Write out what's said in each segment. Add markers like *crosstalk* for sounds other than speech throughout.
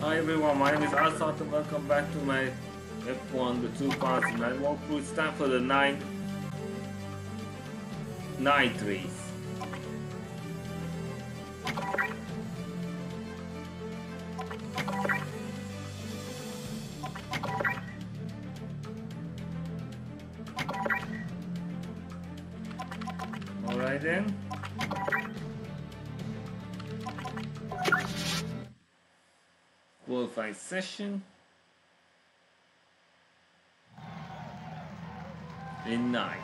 Hi everyone, my name is Asat and welcome back to my F1 the 2009 walkthrough. It's time for the 9 9 trees. Session. In night.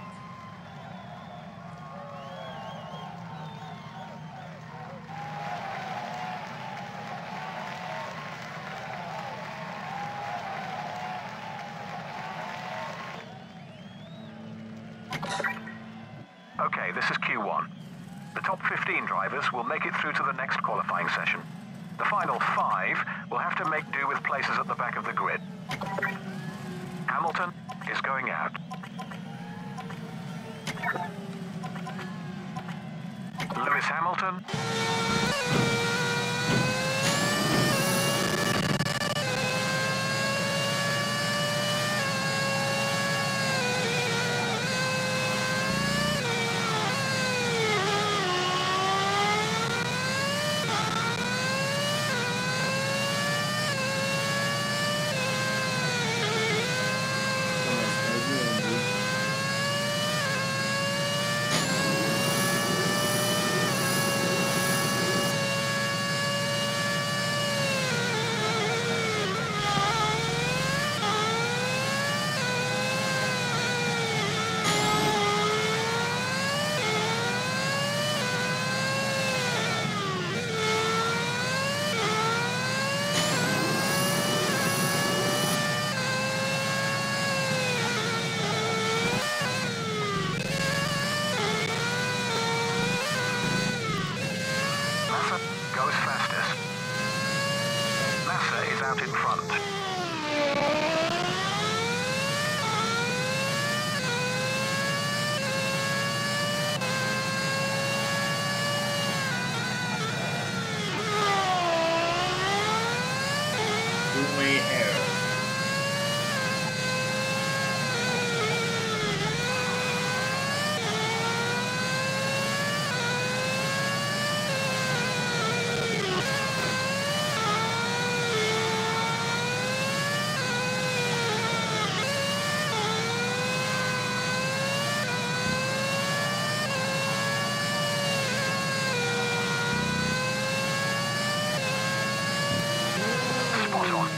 Okay, this is Q1. The top 15 drivers will make it through to the next qualifying session. The final five will have to make do with places at the back of the grid. Hamilton is going out. Lewis Hamilton Massa goes fastest. Massa is out in front. Too many errors. Spot on.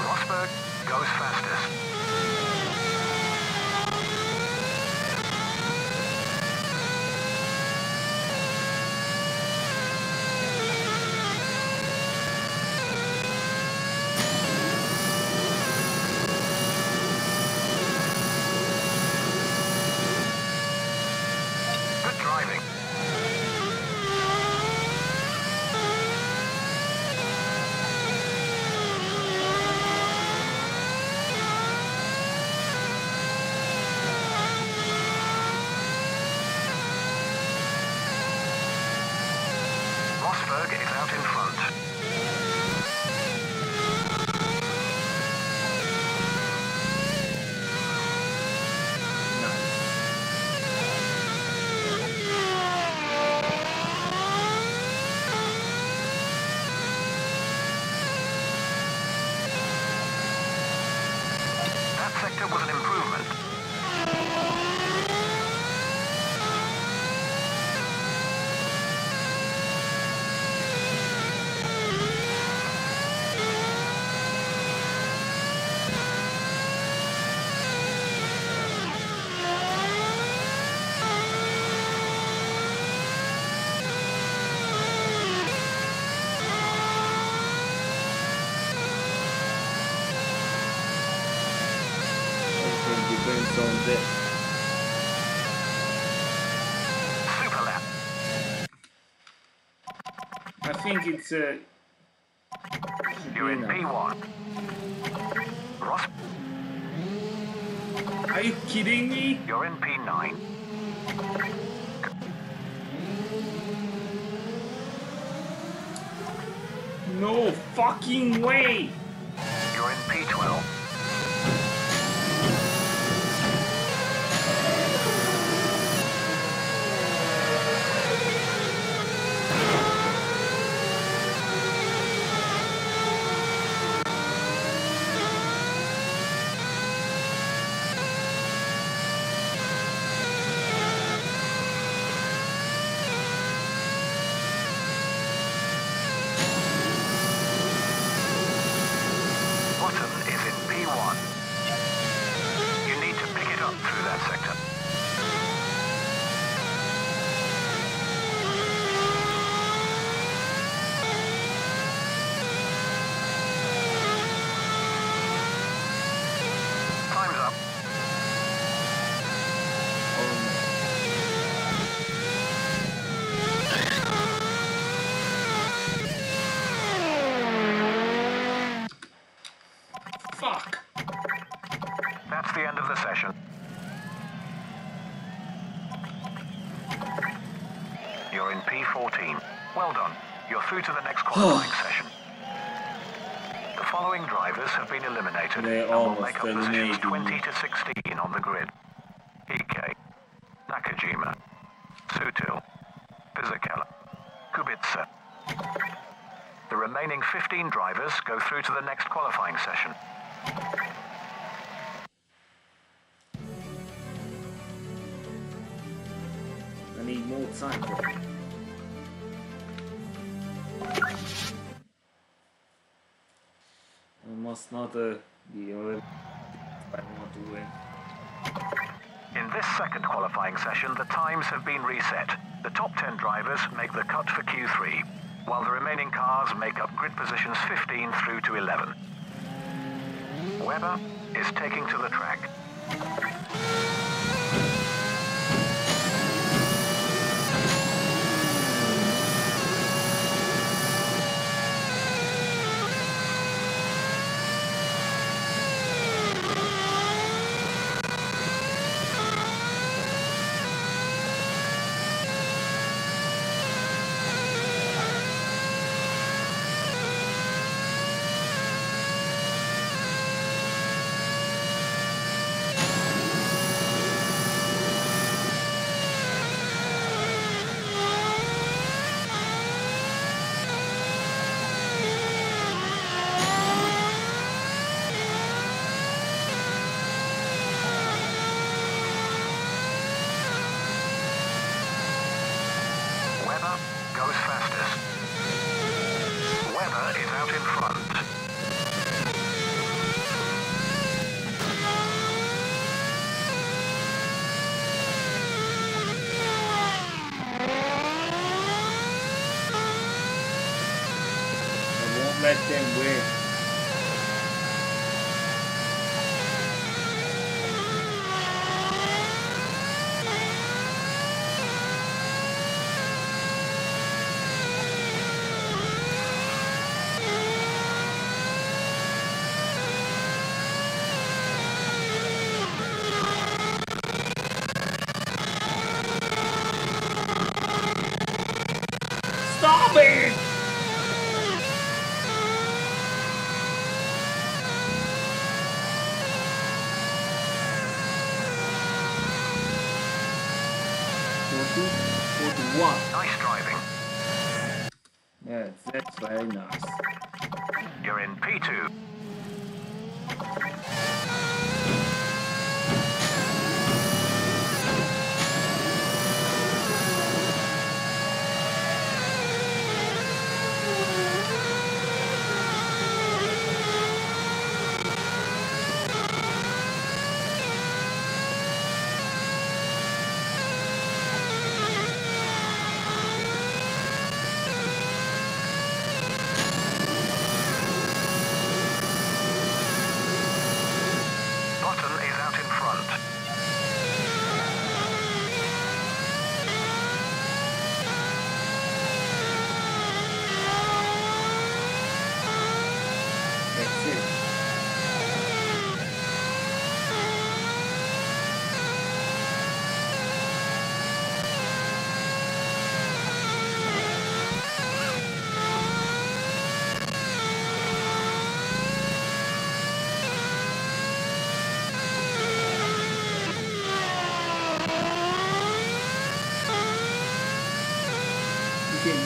Rosberg goes fastest. Good driving. Rosberg is out in front. That sector was an improvement. think it's uh, P1. Ross. Are you kidding me? You're in P9. No fucking way! You're in P12. Qualifying session. The following drivers have been eliminated They and will make up positions 20 to 16 on the grid. Ike, Nakajima, Sutil, Fisichella, Kubica. The remaining 15 drivers go through to the next qualifying session. I need more time I must not uh, be I want to win. In this second qualifying session, the times have been reset. The top 10 drivers make the cut for Q3, while the remaining cars make up grid positions 15 through to 11. Webber is taking to the track.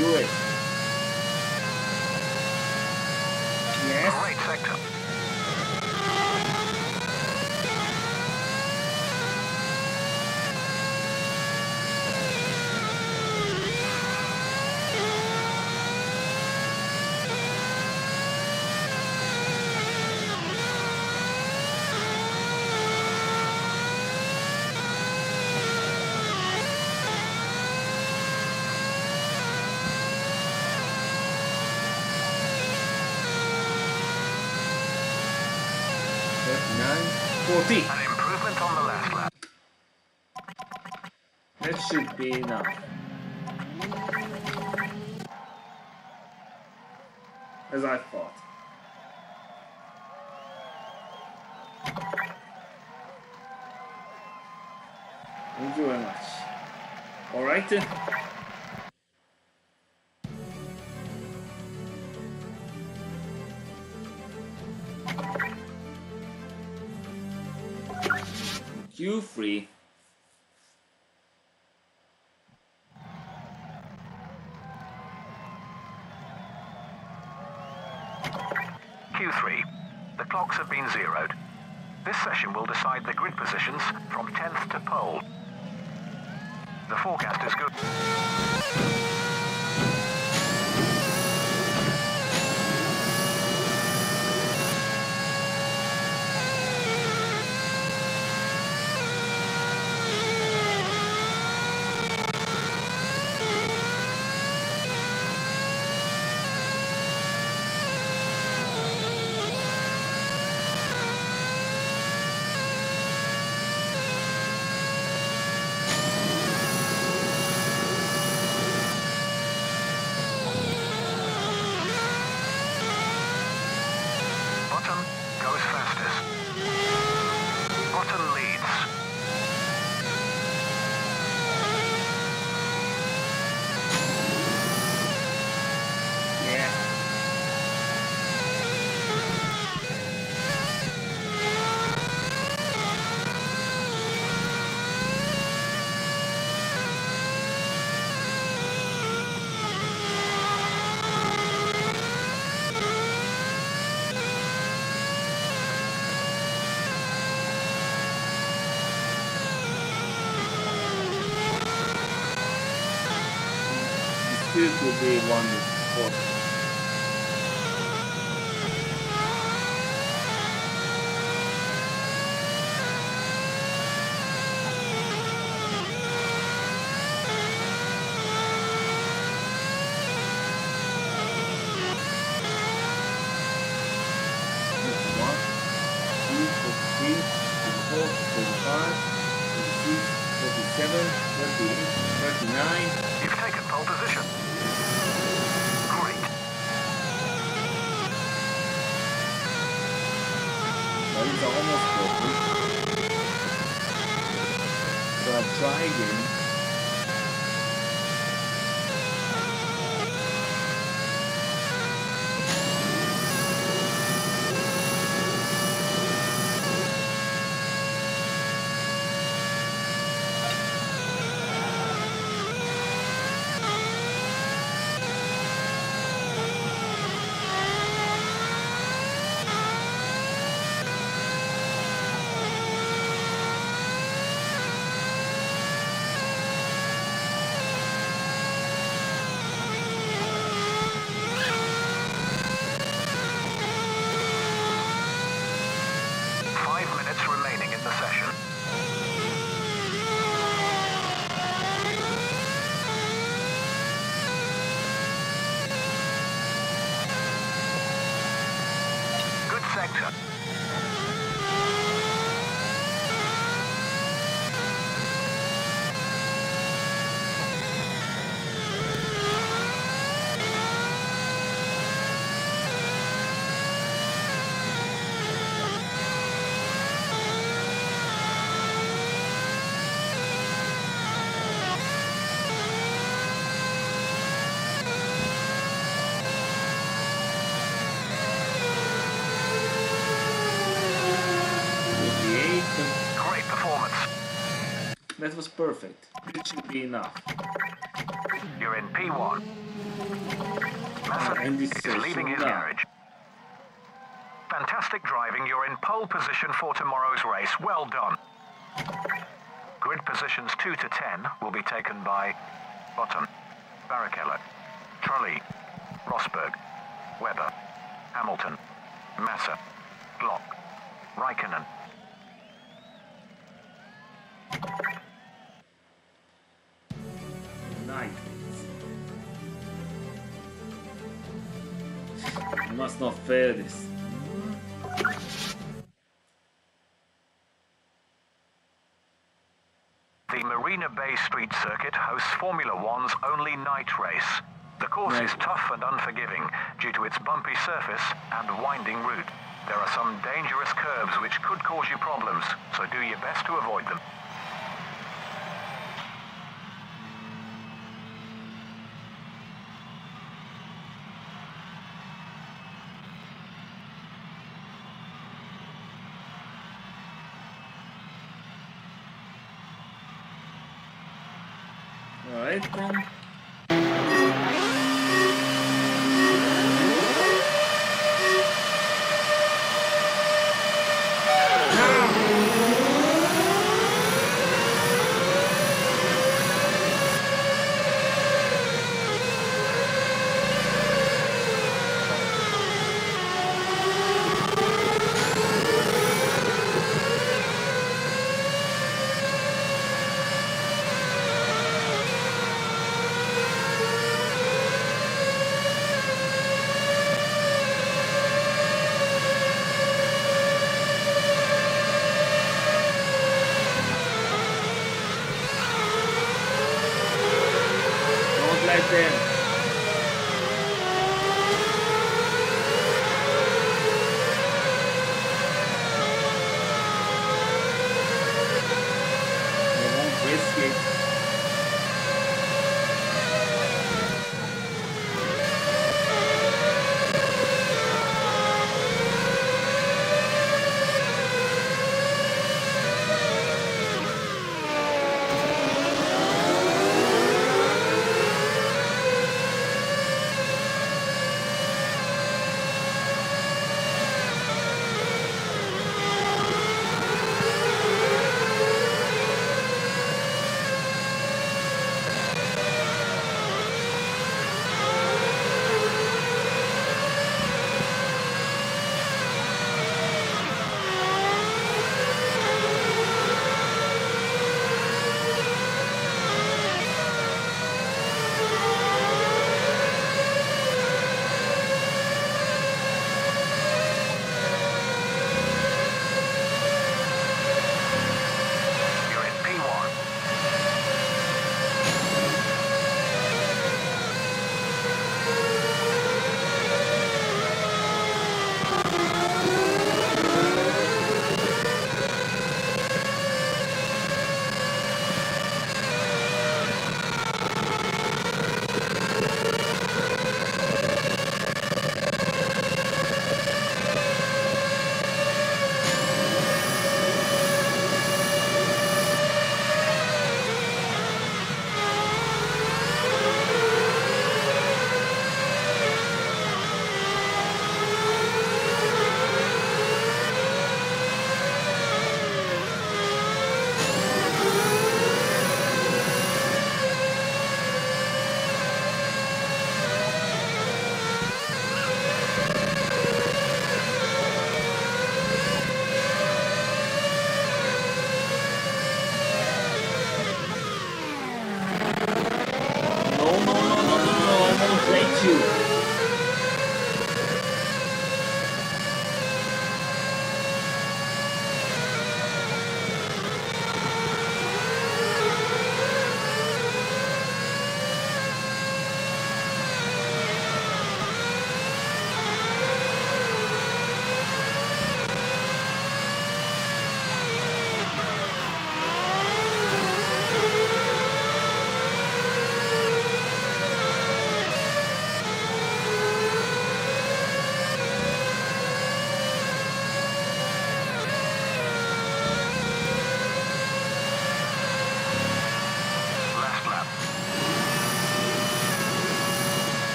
Do it. 39, 40. An improvement on the last lap. That should be enough. As I thought. Thank you very much. Alright. Q3 Q3. The clocks have been zeroed. This session will decide the grid positions from 10th to pole. The forecast is good. Rosa. Will be one Doctor. Was perfect. This should be enough. You're in P1. Ah, Massa and this is leaving his garage. Fantastic driving. You're in pole position for tomorrow's race. Well done. Grid positions 2 to 10 will be taken by Button, Barrichello, Trulli, Rosberg, Webber, Hamilton, Massa, Glock, Raikkonen. Nice. You must not fail this. The Marina Bay Street Circuit hosts Formula One's only night race. The course is tough and unforgiving due to its bumpy surface and winding route. There are some dangerous curves which could cause you problems, so do your best to avoid them. Alright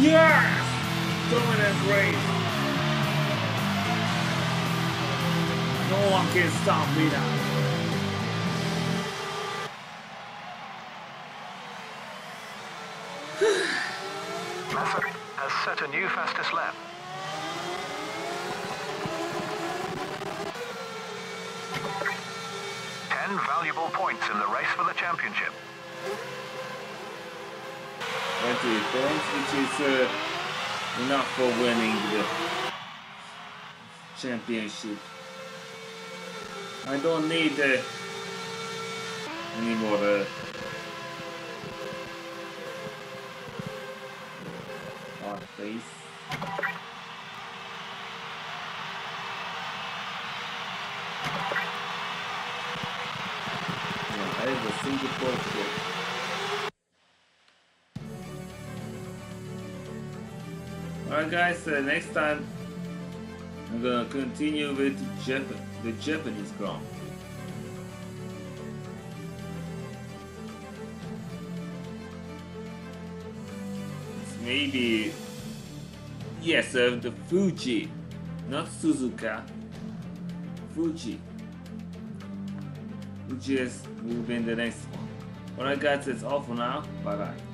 Yes! Dominant race. No one can stop me now. *sighs* Has set a new fastest lap. Ten valuable points in the race for the championship. 20 points, which is uh, enough for winning the championship. I don't need uh, any more uh, hard face. Yeah, that is a single point Alright guys, uh, next time I'm gonna continue with Jap- the Japanese Grand. Maybe yes, uh, the Fuji, not Suzuka. Fuji. Fuji is will be in the next one. Alright guys, that's all for now. Bye bye.